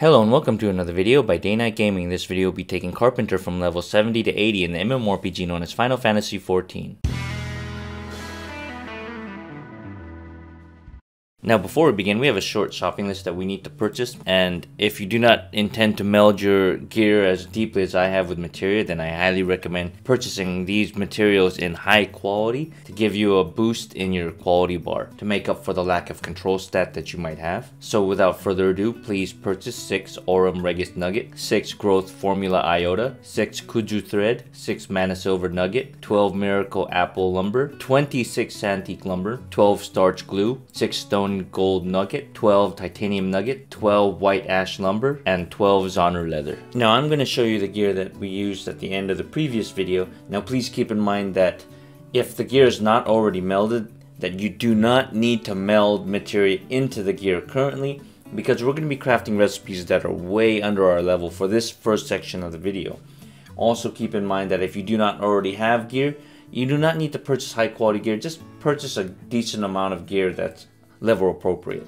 Hello and welcome to another video by Day Night Gaming. This video will be taking Carpenter from level 70 to 80 in the MMORPG known as Final Fantasy XIV. Now before we begin, we have a short shopping list that we need to purchase and if you do not intend to meld your gear as deeply as I have with materia, then I highly recommend purchasing these materials in high quality to give you a boost in your quality bar to make up for the lack of control stat that you might have. So without further ado, please purchase 6 Aurum Regis Nugget, 6 Growth Formula Iota, 6 Kudzu Thread, 6 Mana Silver Nugget, 12 Miracle Apple Lumber, 26 Sandteak Lumber, 12 Starch Glue, 6 Stone gold nugget, 12 titanium nugget, 12 white ash lumber, and 12 Zonure leather. Now I'm going to show you the gear that we used at the end of the previous video. Now please keep in mind that if the gear is not already melded, that you do not need to meld materia into the gear currently because we're going to be crafting recipes that are way under our level for this first section of the video. Also keep in mind that if you do not already have gear, you do not need to purchase high quality gear, just purchase a decent amount of gear that's level appropriate.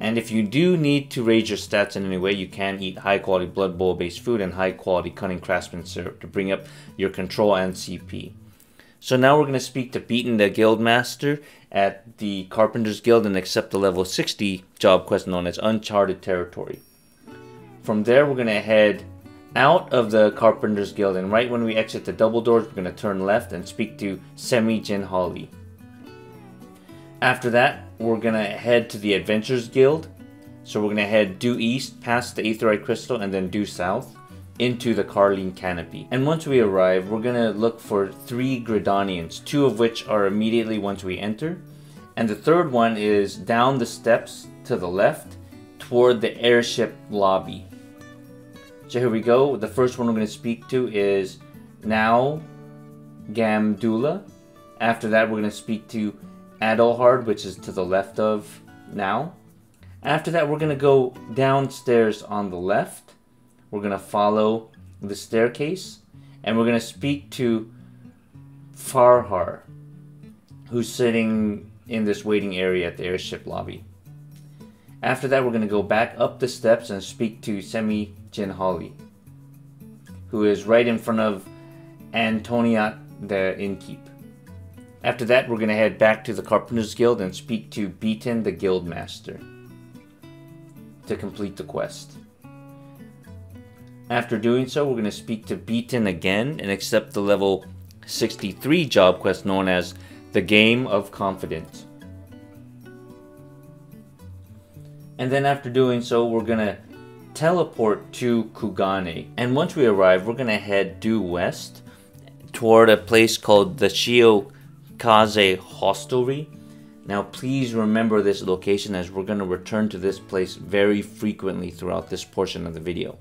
And if you do need to raise your stats in any way, you can eat high quality Blood Bowl based food and high quality Cunning Craftsman syrup to bring up your control and CP. So now we're going to speak to Beatin the Guildmaster at the Carpenter's Guild and accept the level 60 job quest known as Uncharted Territory. From there we're going to head out of the Carpenter's Guild and right when we exit the double doors we're going to turn left and speak to Semi Jin Holly. After that, we're gonna head to the Adventurers Guild. So we're gonna head due east past the Aetheryte Crystal and then due south into the Carline Canopy. And once we arrive, we're gonna look for three Gridanians, two of which are immediately once we enter. And the third one is down the steps to the left toward the airship lobby. So here we go. The first one we're gonna speak to is now Gamdula. After that, we're gonna speak to Adelhard, which is to the left of now. After that, we're going to go downstairs on the left. We're going to follow the staircase. And we're going to speak to Farhar, who's sitting in this waiting area at the airship lobby. After that, we're going to go back up the steps and speak to Semi Jinhali, who is right in front of Antoinaut the innkeep. After that, we're going to head back to the Carpenters Guild and speak to Beatin the Guildmaster to complete the quest. After doing so, we're going to speak to Beatin again and accept the level 63 job quest known as the Game of Confidence. And then after doing so, we're going to teleport to Kugane. And once we arrive, we're going to head due west toward a place called the Shio Kaze Hostelry. Now please remember this location as we're going to return to this place very frequently throughout this portion of the video.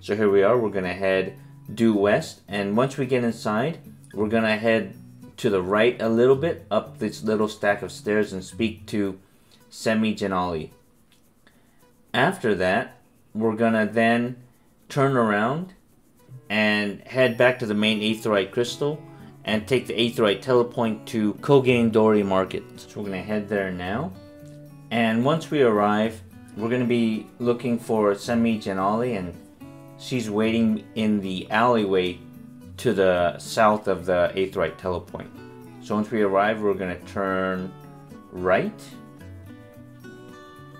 So here we are, we're going to head due west and once we get inside, we're going to head to the right a little bit up this little stack of stairs and speak to Semi Janali. After that, we're going to then turn around and head back to the main aetheryte crystal and take the Aetheryte telepoint to Kogane Dori Market. So we're to head there now. And once we arrive, we're to be looking for Semi Janali and she's waiting in the alleyway to the south of the Aetheryte telepoint. So once we arrive, we're to turn right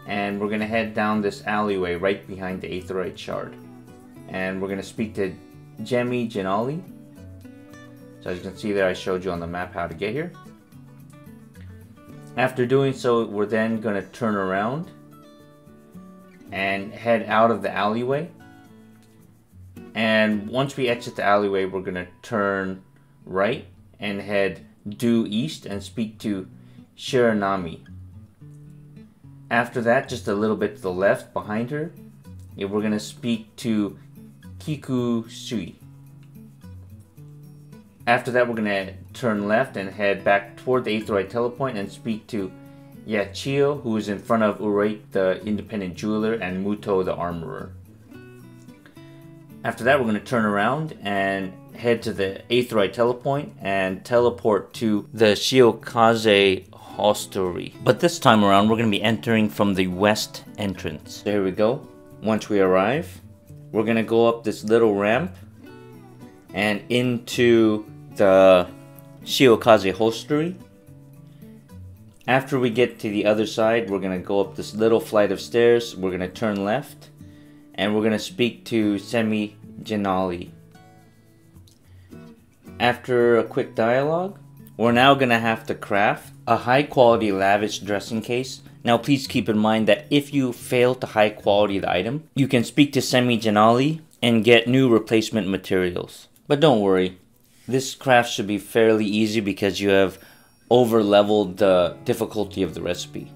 and we're to head down this alleyway right behind the Aetheryte shard. And we're to speak to Jemmy Janali so as you can see there, I showed you on the map how to get here. After doing so, we're then going to turn around and head out of the alleyway. And once we exit the alleyway, we're going to turn right and head due east and speak to Shiranami. After that, just a little bit to the left behind her, we're going to speak to Kiku Sui. After that, we're going to turn left and head back toward the Aetheryte telepoint and speak to Yachio, who is in front of Urate, the independent jeweler, and Muto, the armorer. After that, we're going to turn around and head to the Aetheryte telepoint and teleport to the Shiokaze Hostelry. But this time around, we're going to be entering from the west entrance. There we go. Once we arrive, we're going to go up this little ramp and into the Shiokaze Hostelry. After we get to the other side, we're going to go up this little flight of stairs. We're going to turn left and we're going to speak to Semi Janali. After a quick dialogue, we're now going to have to craft a high quality lavish dressing case. Now please keep in mind that if you fail to high quality the item, you can speak to Semi Janali and get new replacement materials. But don't worry, this craft should be fairly easy because you have over leveled the difficulty of the recipe.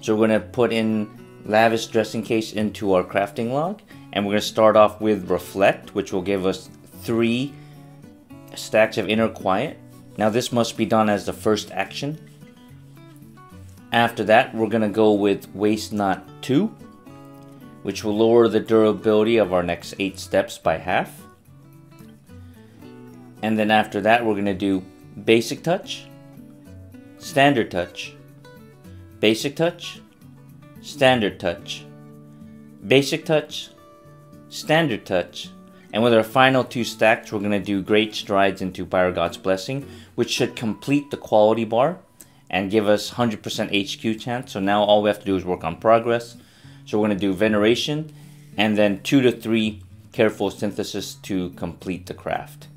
So we're going to put in lavish dressing case into our crafting log and we're going to start off with reflect which will give us three stacks of inner quiet. Now this must be done as the first action. After that we're going to go with waste not 2 which will lower the durability of our next 8 steps by half. And then after that, we're going to do basic touch, standard touch, basic touch, standard touch, basic touch, standard touch. And with our final two stacks, we're going to do great strides into Byregot's Blessing, which should complete the quality bar and give us 100% HQ chance. So now all we have to do is work on progress. So we're going to do Veneration and then two to three careful synthesis to complete the craft.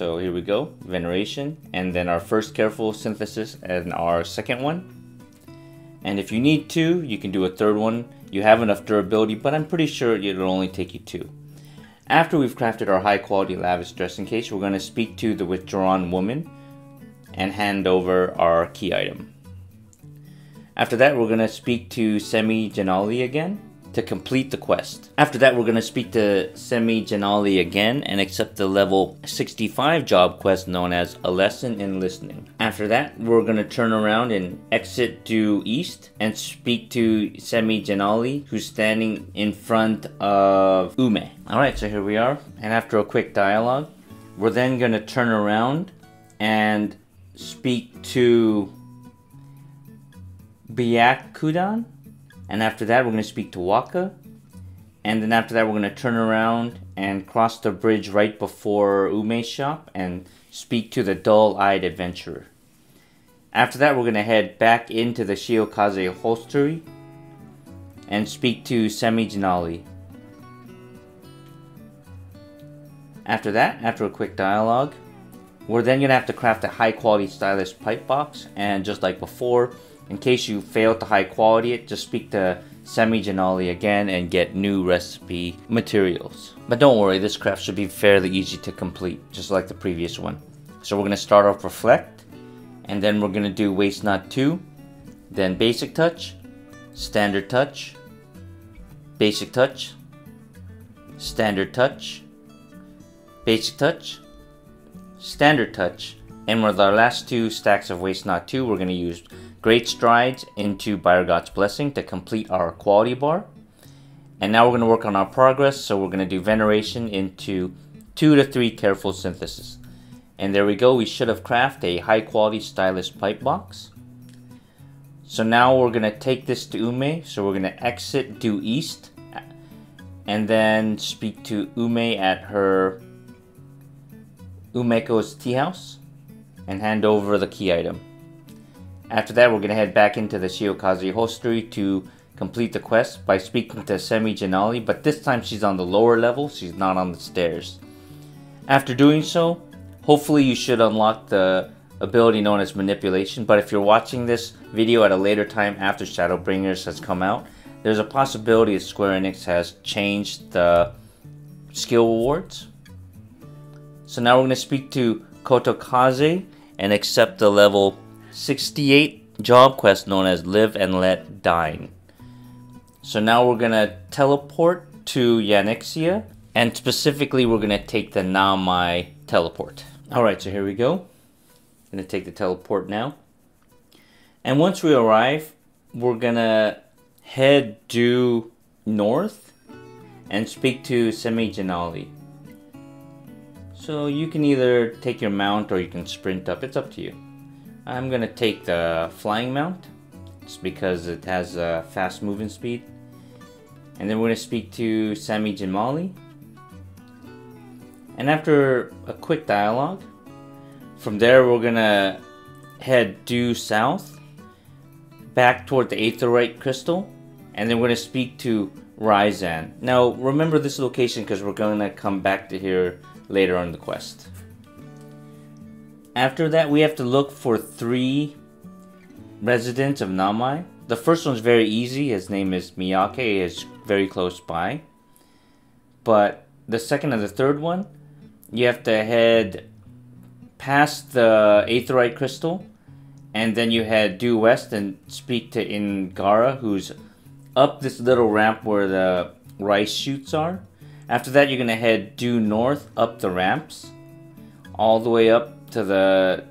So here we go, veneration, and then our first careful synthesis and our second one. And if you need to, you can do a third one. You have enough durability, but I'm pretty sure it'll only take you two. After we've crafted our high quality lavish dressing case, we're going to speak to the withdrawn woman and hand over our key item. After that, we're going to speak to Semi Janali again to complete the quest. After that, we're going to speak to Semi Janali again and accept the level 65 job quest known as A Lesson in Listening. After that, we're going to turn around and exit due east and speak to Semi Janali, who's standing in front of Ume. Alright, so here we are. And after a quick dialogue, we're then going to turn around and speak to Byakudan and after that, we're going to speak to Waka. And then after that, we're going to turn around and cross the bridge right before Ume's shop and speak to the dull-eyed adventurer. After that, we're going to head back into the Shiokaze hostelry and speak to Semi Janali. After that, after a quick dialogue, we're then going to have to craft a high quality stylish pipe box and just like before, in case you fail to high quality it, just speak to Semi Janali again and get new recipe materials. But don't worry, this craft should be fairly easy to complete, just like the previous one. So we're to start off Reflect, and then we're to do Waste Not 2, then Basic Touch, Standard Touch, Basic Touch, Standard Touch, Basic Touch, Standard Touch, and with our last two stacks of Waste Not 2, we're to use Great strides into God's Blessing to complete our quality bar. And now we're going to work on our progress. So we're going to do Veneration into 2 to 3 careful synthesis. And there we go. We should have crafted a high quality stylish pipe box. So now we're going to take this to Ume. So we're going to exit due east. And then speak to Ume at her Umeko's tea house. And hand over the key item. After that, we're going to head back into the Shiokaze hostelry to complete the quest by speaking to Semi Janali, but this time she's on the lower level, she's not on the stairs. After doing so, hopefully you should unlock the ability known as manipulation, but if you're watching this video at a later time after Shadowbringers has come out, there's a possibility that Square Enix has changed the skill awards. So now we're going to speak to Kotokaze and accept the level 68 job quest known as Live and Let Dine. So now we're gonna teleport to Yanxia, and specifically we're gonna take the Namai teleport. Alright, so here we go. Gonna take the teleport now. And once we arrive, we're gonna head due north and speak to Semi Janali. So you can either take your mount or you can sprint up, it's up to you. I'm going to take the flying mount just because it has a fast moving speed. And then we're going to speak to Sami Jamali. And after a quick dialogue, from there we're going to head due south back toward the Aetheryte crystal and then we're going to speak to Ryzan. Now remember this location because we're going to come back to here later on the quest. After that we have to look for three residents of Namai. The first one's very easy. His name is Miyake. is very close by. But the second and the third one, you have to head past the Aetheryte crystal and then you head due west and speak to Ingara, who's up this little ramp where the rice shoots are. After that, you're gonna head due north up the ramps, all the way up to the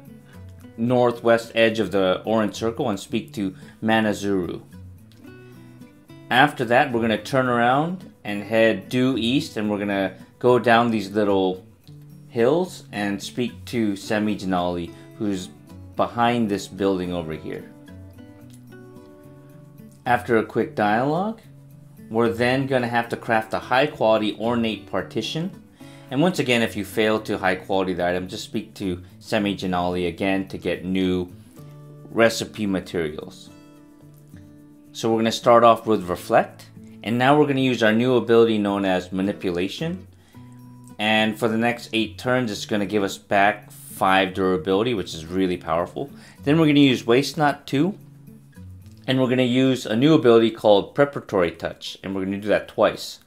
northwest edge of the orange circle and speak to Manazuru. After that, we're gonna turn around and head due east, and we're gonna go down these little hills and speak to Sami Janali, who's behind this building over here. After a quick dialogue, we're then going to have to craft a high quality ornate partition. And once again, if you fail to high quality the item, just speak to Semi Janali again to get new recipe materials. So we're going to start off with Reflect. And now we're going to use our new ability known as Manipulation. And for the next 8 turns, it's going to give us back 5 durability, which is really powerful. Then we're going to use Waste Not 2. And we're going to use a new ability called Preparatory Touch. And we're going to do that twice.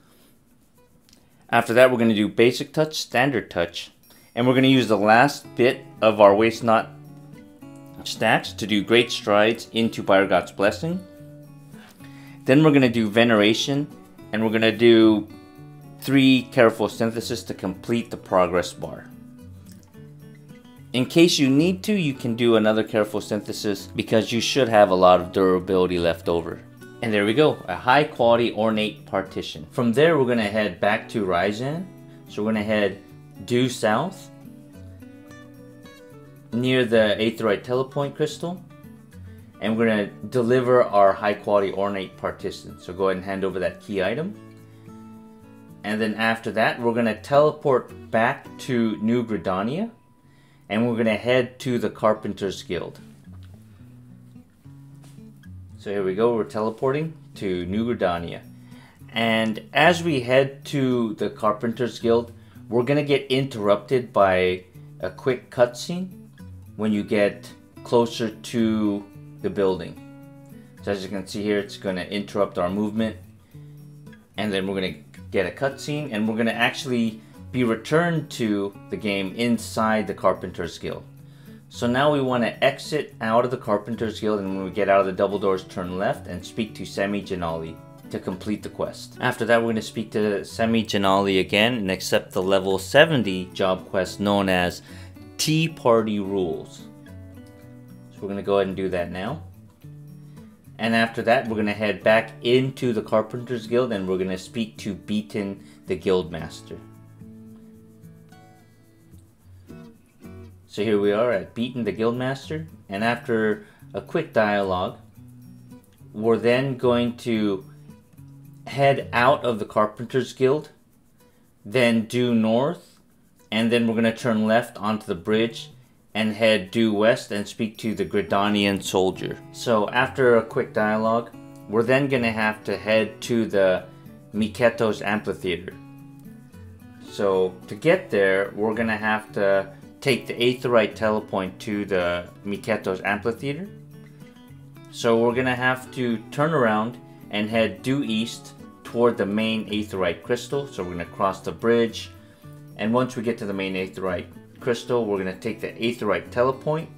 After that, we're going to do Basic Touch, Standard Touch. And we're going to use the last bit of our Waste Not stacks to do Great Strides into Byregot's Blessing. Then we're going to do Veneration. And we're going to do 3 Careful Synthesis to complete the progress bar. In case you need to, you can do another careful synthesis because you should have a lot of durability left over. And there we go, a high quality ornate partition. From there, we're gonna head back to Ryzan. So we're gonna head due south near the aetheryte Telepoint crystal. And we're gonna deliver our high quality ornate partition. So go ahead and hand over that key item. And then after that, we're gonna teleport back to New Gridania and we're to head to the Carpenter's Guild. So here we go, we're teleporting to New Gridania. And as we head to the Carpenter's Guild, we're to get interrupted by a quick cutscene when you get closer to the building. So as you can see here, it's to interrupt our movement. And then we're to get a cutscene and we're to actually be returned to the game inside the Carpenter's Guild. So now we want to exit out of the Carpenter's Guild and when we get out of the double doors turn left and speak to Semi Janali to complete the quest. After that we're going to speak to Semi Janali again and accept the level 70 job quest known as Tea Party Rules. So we're going to go ahead and do that now. And after that we're going to head back into the Carpenter's Guild and we're going to speak to Beatin the Guildmaster. So here we are at Beatin the Guildmaster, and after a quick dialogue, we're then going to head out of the Carpenter's Guild, then due north, and then we're going to turn left onto the bridge and head due west and speak to the Gridanian soldier. So after a quick dialogue, we're then going to have to head to the Mih Khetto's amphitheater. So to get there, we're going to have to take the Aetheryte telepoint to the Mih Khetto's amphitheater. So we're gonna have to turn around and head due east toward the main Aetheryte crystal. So we're gonna cross the bridge, and once we get to the main Aetheryte crystal, we're gonna take the Aetheryte telepoint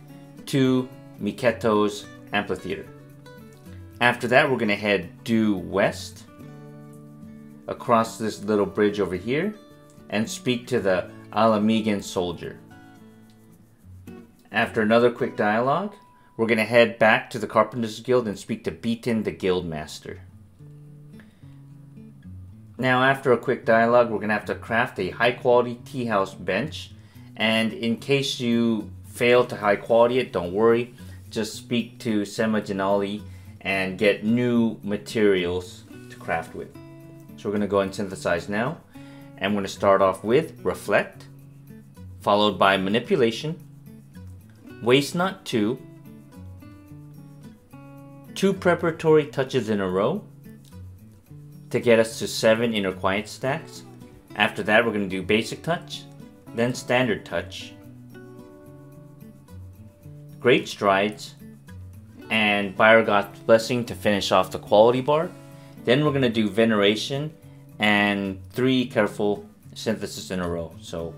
to Mih Khetto's amphitheater. After that, we're gonna head due west across this little bridge over here and speak to the Ala Mhigan soldier. After another quick dialogue, we're going to head back to the Carpenters Guild and speak to Beatin the Guildmaster. Now, after a quick dialogue, we're going to have to craft a high quality tea house bench. And in case you fail to high quality it, don't worry. just speak to Sema Janali and get new materials to craft with. So we're going to go and synthesize now. And we're going to start off with reflect, followed by manipulation, waste not two, two preparatory touches in a row to get us to seven inner quiet stacks. After that, we're going to do basic touch, then standard touch, great strides, and Byregot's blessing to finish off the quality bar. Then we're going to do veneration and three careful synthesis in a row. So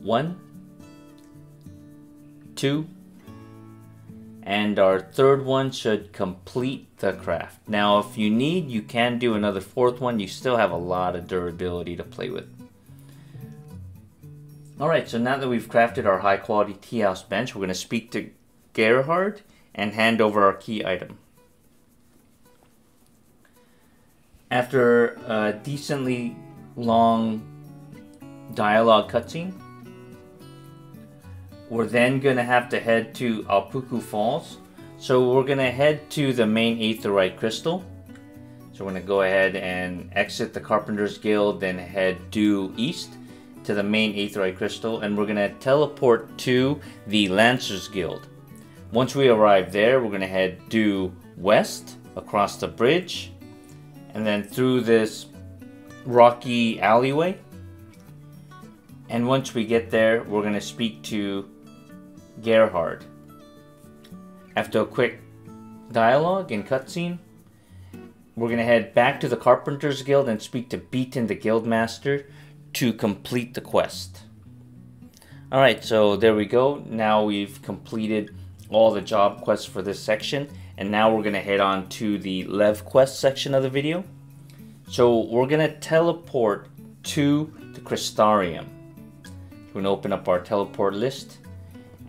one, two, and our third one should complete the craft. Now if you need, you can do another fourth one. You still have a lot of durability to play with. Alright, so now that we've crafted our high quality tea house bench, we're going to speak to Gerhard and hand over our key item. After a decently long dialogue cutscene, we're then going to have to head to Apkallu Falls. So we're going to head to the main Aetheryte Crystal. So we're going to go ahead and exit the Carpenter's Guild, then head due east to the main Aetheryte Crystal, and we're going to teleport to the Lancers Guild. Once we arrive there, we're going to head due west across the bridge, and then through this rocky alleyway. And once we get there, we're going to speak to Gerhard. After a quick dialogue and cutscene, we're going to head back to the Carpenters Guild and speak to Beatin the Guildmaster to complete the quest. Alright, so there we go. Now we've completed all the job quests for this section. And now we're going to head on to the Leve quest section of the video. So we're going to teleport to the Crystarium. We're going to open up our teleport list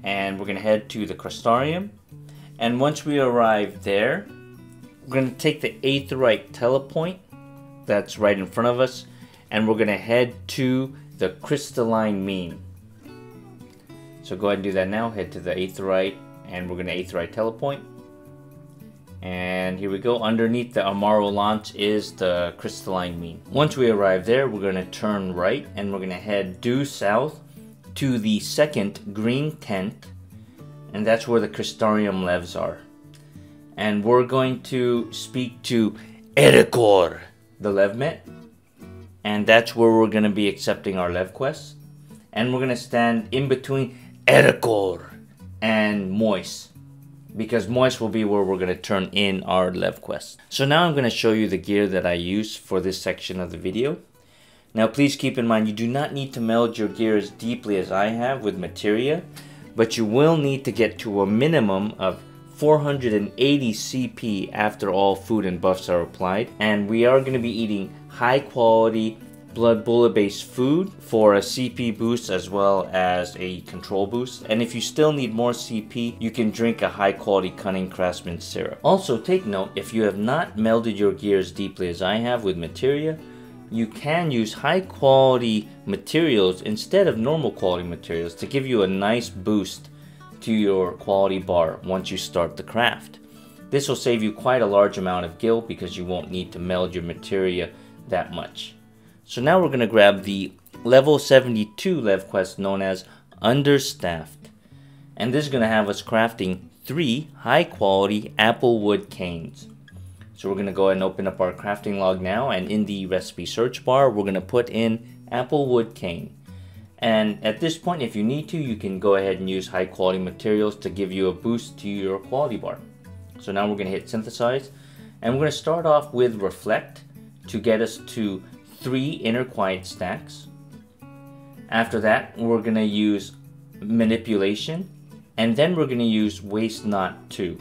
and we're to head to the Crystarium. And once we arrive there, we're to take the Aetheryte telepoint that's right in front of us, and we're to head to the crystalline mean. So go ahead and do that now. Head to the Aetheryte, and we're going to Aetheryte telepoint. And here we go. Underneath the Amaro launch is the crystalline mean. Once we arrive there, we're to turn right, and we're to head due south to the second green tent, and that's where the Crystarium Leves are. And we're going to speak to Ericor, the Levemete, and that's where we're going to be accepting our Leve quests. And we're going to stand in between Ericor and Moise because Moise will be where we're going to turn in our Leve quest. So now I'm going to show you the gear that I use for this section of the video. Now please keep in mind you do not need to meld your gear as deeply as I have with materia, but you will need to get to a minimum of 480 CP after all food and buffs are applied. And we are going to be eating high quality blood bullet based food for a CP boost as well as a control boost. And if you still need more CP, you can drink a high quality Cunning Craftsman syrup. Also take note, if you have not melded your gear as deeply as I have with materia, you can use high quality materials instead of normal quality materials to give you a nice boost to your quality bar once you start the craft. This will save you quite a large amount of gil because you won't need to meld your materia that much. So now we're going to grab the level 72 leve quest known as Understaffed. And this is going to have us crafting three high quality apple wood canes. So we're to go ahead and open up our crafting log now and in the recipe search bar we're to put in apple wood cane. And at this point if you need to you can go ahead and use high quality materials to give you a boost to your quality bar. So now we're to hit synthesize and we're to start off with reflect to get us to three inner quiet stacks. After that we're to use manipulation and then we're to use waste not 2.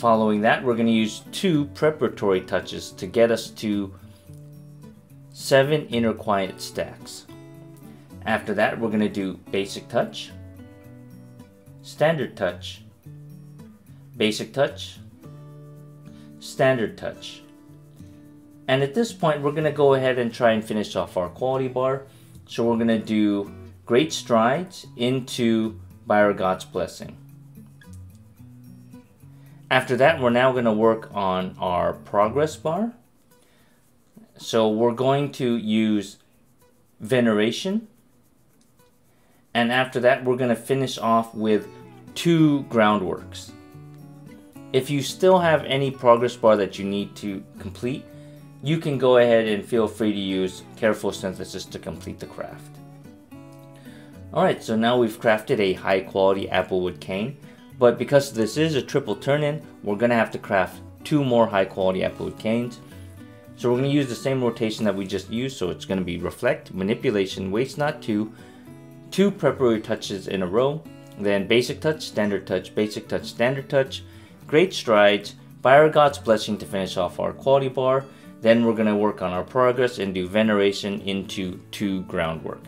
Following that, we're going to use two preparatory touches to get us to seven inner quiet stacks. After that, we're going to do basic touch, standard touch, basic touch, standard touch. And at this point, we're going to go ahead and try and finish off our quality bar. So we're going to do great strides into Byregot's blessing. After that, we're now going to work on our progress bar. So we're going to use veneration. And after that, we're going to finish off with two groundworks. If you still have any progress bar that you need to complete, you can go ahead and feel free to use careful synthesis to complete the craft. Alright, so now we've crafted a high quality applewood cane, but because this is a triple turn-in, we're to have to craft two more high quality applewood canes. So we're to use the same rotation that we just used, so it's to be reflect, manipulation, waste not two, two preparatory touches in a row, then basic touch, standard touch, basic touch, standard touch, great strides, Byregot's blessing to finish off our quality bar, then we're to work on our progress and do veneration into two groundwork.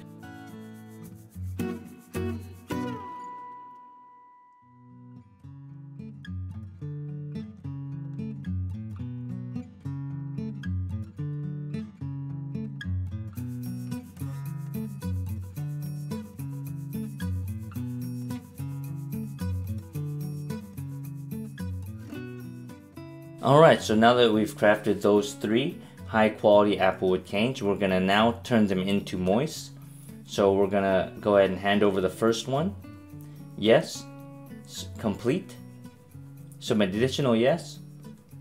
So now that we've crafted those three high quality applewood canes, we're to now turn them into moist. So we're to go ahead and hand over the first one. Yes. Complete. Some additional yes.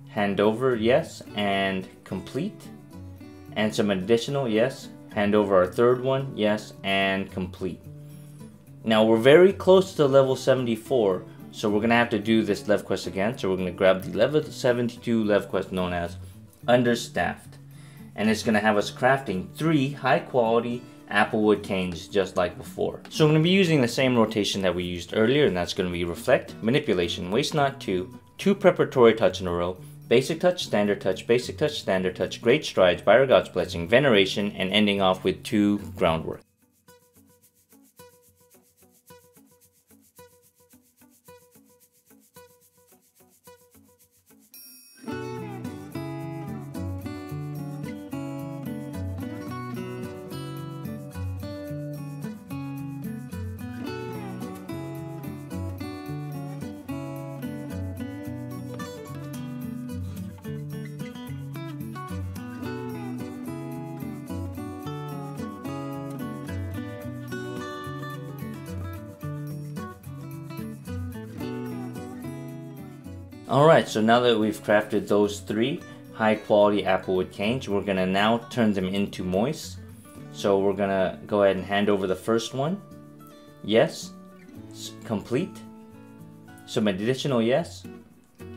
Hand over yes and complete. And some additional yes. Hand over our third one, yes, and complete. Now we're very close to level 74, so we're going to have to do this leve quest again. So we're going to grab the level 72 leve quest known as Understaffed. And it's going to have us crafting three high quality applewood canes just like before. So I'm to be using the same rotation that we used earlier and that's going to be Reflect, Manipulation, Waste Not 2, 2 Preparatory Touch in a row, Basic Touch, Standard Touch, Basic Touch, Standard Touch, Great Strides, Byregot's Blessing, Veneration, and ending off with 2 Groundwork. Alright, so now that we've crafted those three high quality applewood canes, we're to now turn them into moist. So we're to go ahead and hand over the first one. Yes. Complete. Some additional yes.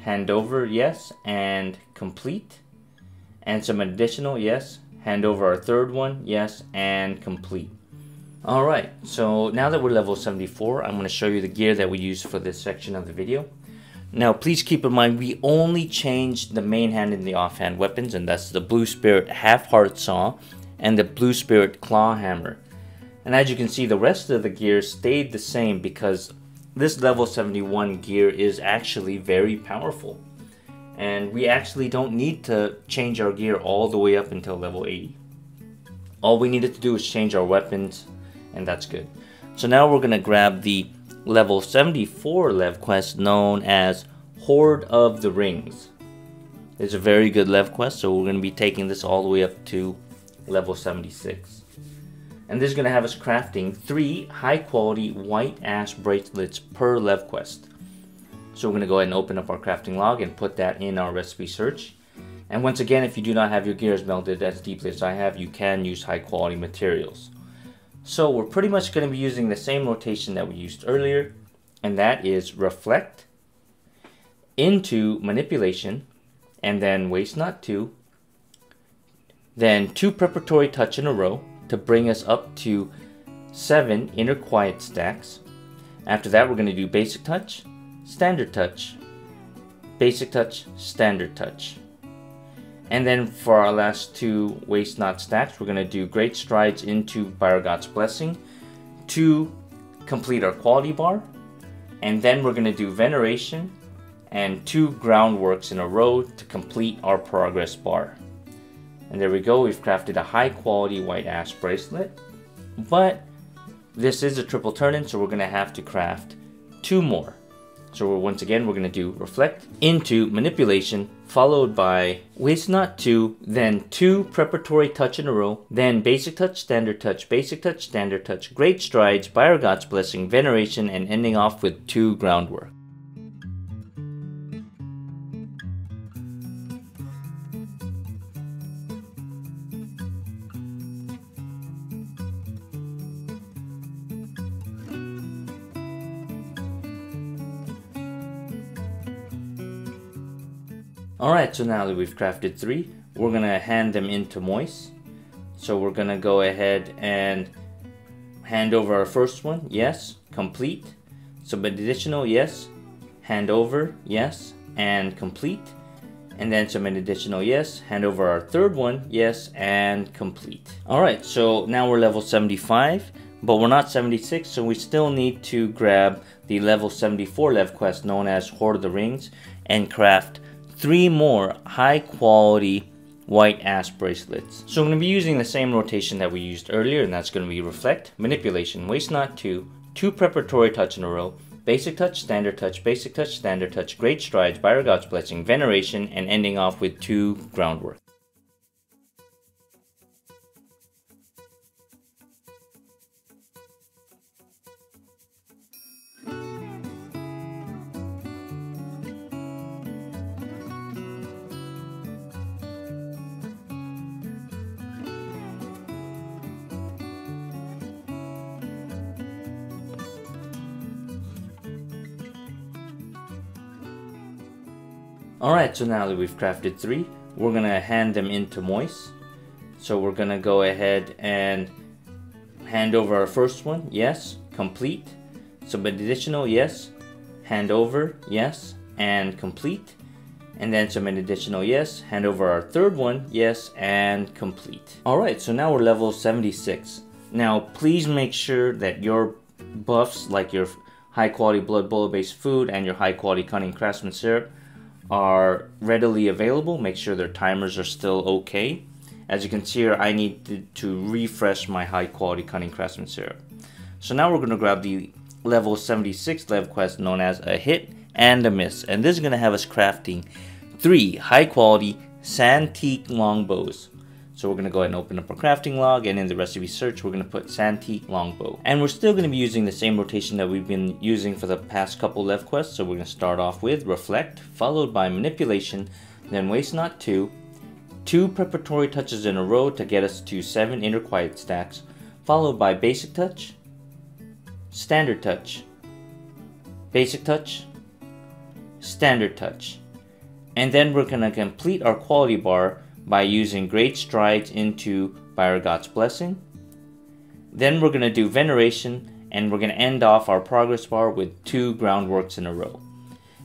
Hand over yes and complete. And some additional yes. Hand over our third one. Yes and complete. Alright, so now that we're level 74, I'm to show you the gear that we use for this section of the video. Now, please keep in mind, we only changed the main hand and the offhand weapons, and that's the Blue Spirit Half Heart Saw and the Blue Spirit Claw Hammer. And as you can see, the rest of the gear stayed the same because this level 71 gear is actually very powerful. And we actually don't need to change our gear all the way up until level 80. All we needed to do is change our weapons, and that's good. So now we're going to grab the level 74 Leve quest known as Horde of the Rings. It's a very good Leve quest, so we're going to be taking this all the way up to level 76. And this is going to have us crafting three high quality white ash bracelets per Leve quest. So we're going to go ahead and open up our crafting log and put that in our recipe search. And once again, if you do not have your gears melted as deeply as I have, you can use high quality materials. So we're pretty much going to be using the same rotation that we used earlier, and that is reflect into manipulation, and then waste not two, then two preparatory touch in a row to bring us up to seven inner quiet stacks. After that, we're going to do basic touch, standard touch, basic touch, standard touch. And then for our last two waste not stacks, we're going to do great strides into Byregot's Blessing to complete our quality bar. And then we're going to do veneration and two groundworks in a row to complete our progress bar. And there we go, we've crafted a high quality white ash bracelet. But this is a triple turn-in, so we're going to have to craft two more So once again, we're going to do reflect into manipulation, followed by waste not two, then two preparatory touch in a row, then basic touch, standard touch, basic touch, standard touch, great strides, Byregot's blessing, veneration, and ending off with two groundwork. Alright, so now that we've crafted three, we're gonna hand them into Moist. So we're gonna go ahead and hand over our first one, yes, complete. Additional, yes, hand over, yes, and complete. And then some additional, yes, hand over our third one, yes, and complete. Alright, so now we're level 75, but we're not 76, so we still need to grab the level 74 leve quest known as Hoard of the Rings and craft three more high quality white ash bracelets. So I'm going to be using the same rotation that we used earlier and that's going to be reflect, manipulation, waste not two, two preparatory touch in a row, basic touch, standard touch, basic touch, standard touch, great strides, Byregot's blessing, veneration, and ending off with two groundwork. Alright, so now that we've crafted three, we're gonna hand them into Moist. So we're gonna go ahead and hand over our first one, yes, complete. Some additional, yes, hand over, yes, and complete. And then some additional, yes, hand over our third one, yes, and complete. Alright, so now we're level 76. Now, please make sure that your buffs, like your high quality blood bullet based food and your high quality cunning craftsman syrup, are readily available. Make sure their timers are still okay. As you can see here, I need to, refresh my high quality Cunning Craftsman syrup. So now we're going to grab the level 76 leve quest known as a hit and a miss. And this is going to have us crafting three high quality Sandteak longbows. So we're going to go ahead and open up our crafting log and in the recipe search we're going to put Sandteak Longbow. And we're still going to be using the same rotation that we've been using for the past couple left quests. So we're going to start off with Reflect, followed by Manipulation, then Waste Not 2, two preparatory touches in a row to get us to 7 inner quiet stacks, followed by Basic Touch, Standard Touch, Basic Touch, Standard Touch. And then we're going to complete our quality bar by using great strides into Byregot's blessing. Then we're going to do veneration and we're going to end off our progress bar with two groundworks in a row.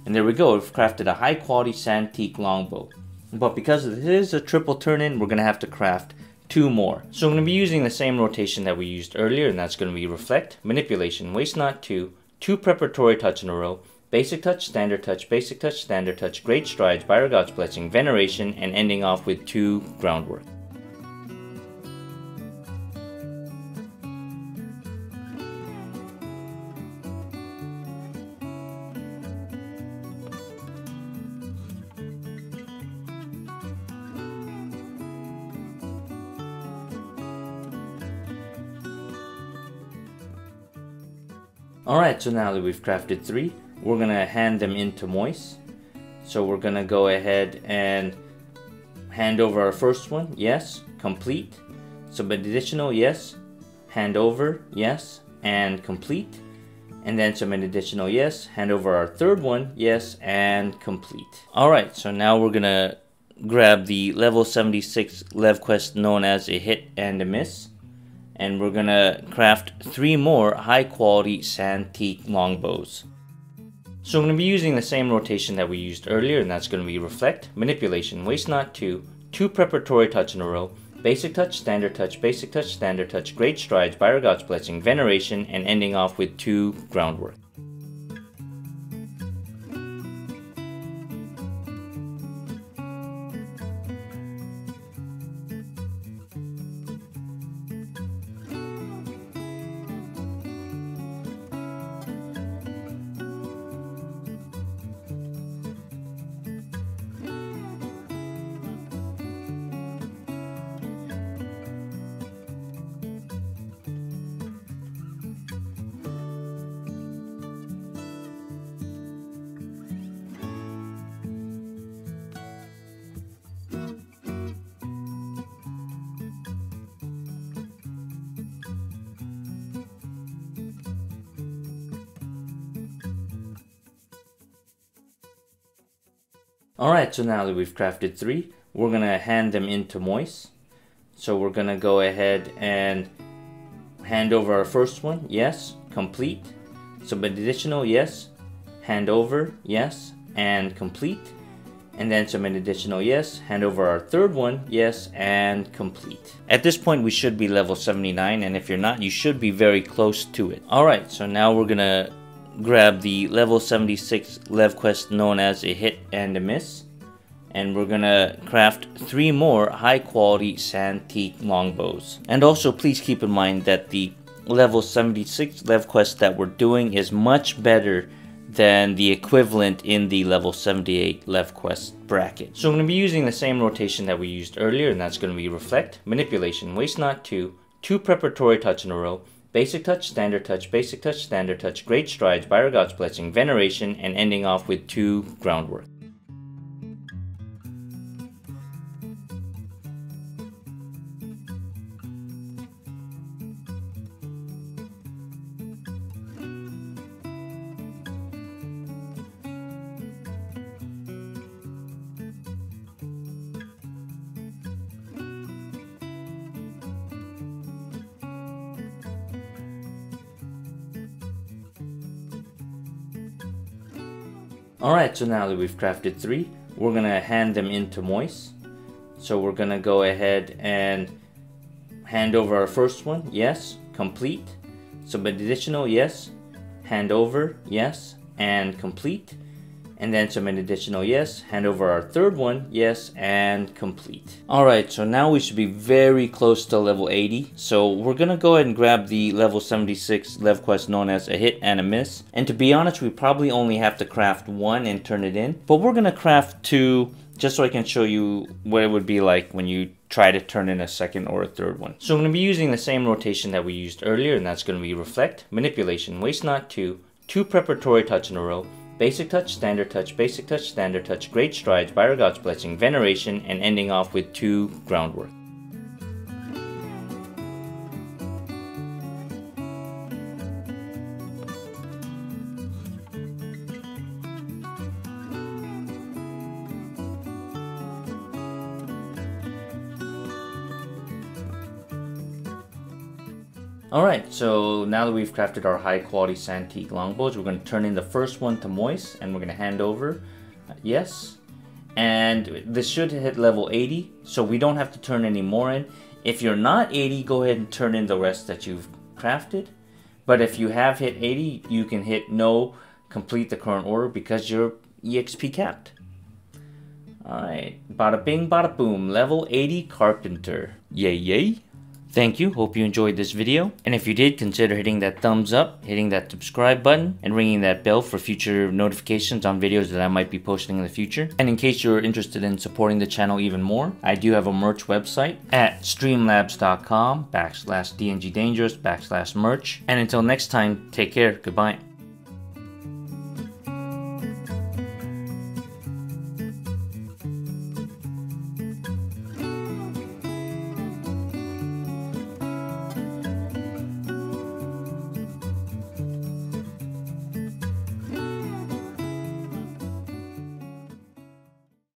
And there we go, we've crafted a high quality Sandteak longbow. But because this is a triple turn in, we're going to have to craft two more. So I'm going to be using the same rotation that we used earlier and that's going to be reflect, manipulation, waste not two, two preparatory touch in a row, Basic touch, standard touch, basic touch, standard touch, great strides, Byregot's blessing, veneration, and ending off with two groundwork. Alright, so now that we've crafted three, we're gonna hand them into Moist. So we're gonna go ahead and hand over our first one, yes, complete. Some additional, yes, hand over, yes, and complete. And then some additional, yes, hand over our third one, yes, and complete. Alright, so now we're gonna grab the level 76 leve quest known as a hit and a miss. And we're gonna craft three more high quality Sandteak longbows. So I'm going to be using the same rotation that we used earlier, and that's going to be Reflect, Manipulation, Waste Not 2, two preparatory touch in a row, Basic Touch, Standard Touch, Basic Touch, Standard Touch, Great Strides, Byregot's Blessing, Veneration, and ending off with two Groundwork. Alright, so now that we've crafted three, we're gonna hand them into Moyce. So we're gonna go ahead and hand over our first one, yes, complete. Some additional, yes, hand over, yes, and complete. And then some additional, yes, hand over our third one, yes, and complete. At this point, we should be level 79, and if you're not, you should be very close to it. Alright, so now we're gonna grab the level 76 leve quest known as a hit and a miss and we're gonna craft three more high quality Sandteak longbows. And also please keep in mind that the level 76 leve quest that we're doing is much better than the equivalent in the level 78 lev quest bracket. So I'm to be using the same rotation that we used earlier and that's to be reflect, manipulation, waste not 2, 2 preparatory touch in a row, basic touch, standard touch, basic touch, standard touch, great strides, Byregot's blessing, veneration, and ending off with 2 groundwork. Alright, so now that we've crafted three, we're gonna hand them into Moyce. So we're gonna go ahead and hand over our first one, yes, complete. Some additional, yes, hand over, yes, and complete and then submit additional yes, hand over our third one, yes, and complete. Alright, so now we should be very close to level 80. So we're gonna go ahead and grab the level 76 leve quest known as a hit and a miss. And to be honest, we probably only have to craft one and turn it in. But we're gonna craft two just so I can show you what it would be like when you try to turn in a second or a third one. So I'm to be using the same rotation that we used earlier and that's to be reflect, manipulation, waste not two, two preparatory touch in a row, Basic touch, standard touch, basic touch, standard touch, great strides, Byregot's blessing, veneration, and ending off with two groundwork. Alright, so now that we've crafted our high quality Sandteak longbows, we're going to turn in the first one to Moyce and we're going to hand over, uh, yes. And this should hit level 80, so we don't have to turn any more in. If you're not 80, go ahead and turn in the rest that you've crafted. But if you have hit 80, you can hit no, complete the current order because you're EXP capped. Alright, bada bing, bada boom, level 80 carpenter. Yay, yay. Thank you, hope you enjoyed this video. And if you did, consider hitting that thumbs up, hitting that subscribe button, and ringing that bell for future notifications on videos that I might be posting in the future. And in case you're interested in supporting the channel even more, I do have a merch website at streamlabs.com backslash dngdangerous backslash merch. And until next time, take care, goodbye.